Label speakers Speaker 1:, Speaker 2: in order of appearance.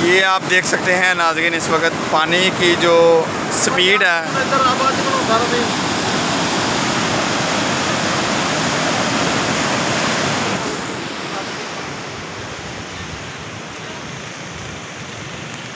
Speaker 1: ये आप देख सकते हैं नाजरीन इस वक्त पानी की जो स्पीड है।